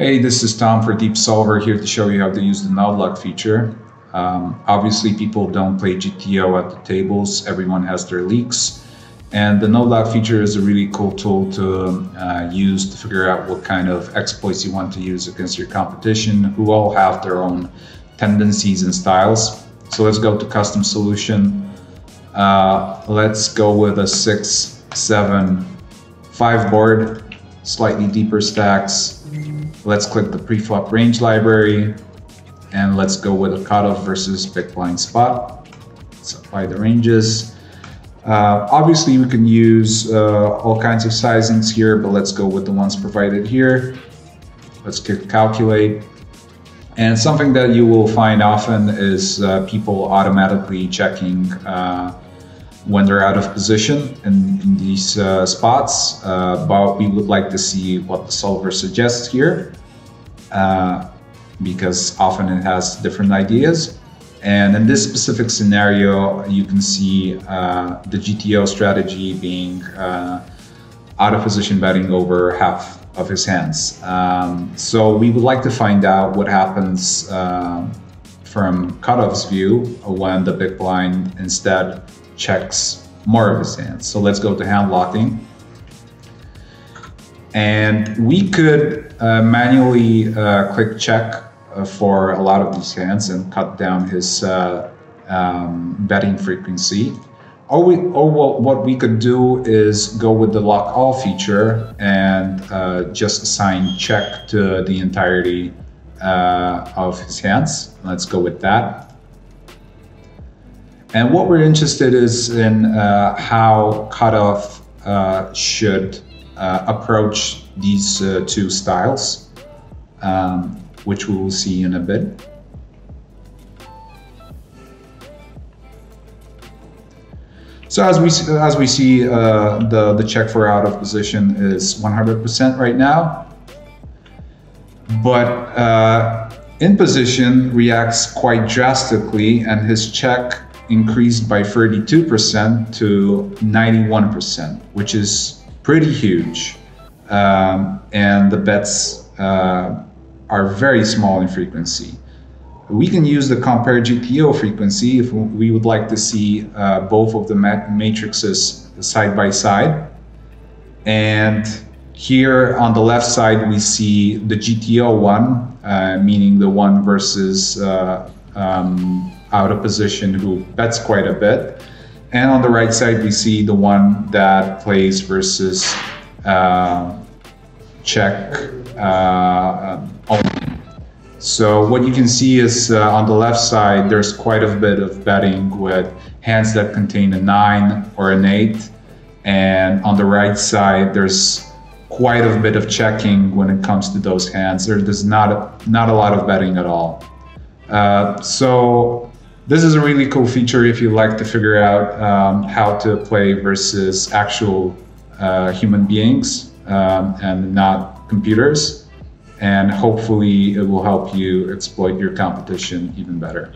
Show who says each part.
Speaker 1: Hey, this is Tom for Deepsolver here to show you how to use the node lock feature. Um, obviously, people don't play GTO at the tables. Everyone has their leaks. And the node lock feature is a really cool tool to uh, use to figure out what kind of exploits you want to use against your competition, who all have their own tendencies and styles. So let's go to custom solution. Uh, let's go with a six, seven, five board, slightly deeper stacks. Let's click the preflop range library and let's go with a cutoff versus big blind spot. Let's apply the ranges. Uh, obviously, we can use uh, all kinds of sizings here, but let's go with the ones provided here. Let's click calculate. And something that you will find often is uh, people automatically checking uh, when they're out of position in, in these uh, spots, uh, but we would like to see what the solver suggests here because often it has different ideas. And in this specific scenario, you can see uh, the GTO strategy being uh, out of position betting over half of his hands. Um, so we would like to find out what happens uh, from cutoff's view when the big blind instead checks more of his hands. So let's go to hand locking. And we could uh, manually uh, click check uh, for a lot of these hands and cut down his uh, um, betting frequency. Or, we, or what we could do is go with the lock all feature and uh, just assign check to the entirety of his hands. Let's go with that. And what we're interested is in uh, how cutoff uh, should approach these two styles. Um, which we will see in a bit. So as we as we see, uh, the the check for out of position is 100% right now, but uh, in position reacts quite drastically, and his check increased by 32% to 91%, which is pretty huge, um, and the bets. Uh, are very small in frequency. We can use the compare GTO frequency if we would like to see uh, both of the matrices side by side. And here on the left side, we see the GTO one, uh, meaning the one versus uh, um, out of position who bets quite a bit. And on the right side, we see the one that plays versus uh, check uh. So what you can see is uh, on the left side, there's quite a bit of betting with hands that contain a nine or an eight. And on the right side, there's quite a bit of checking when it comes to those hands. There's not a, not a lot of betting at all. Uh, so this is a really cool feature if you like to figure out um, how to play versus actual uh, human beings um, and not computers and hopefully it will help you exploit your competition even better.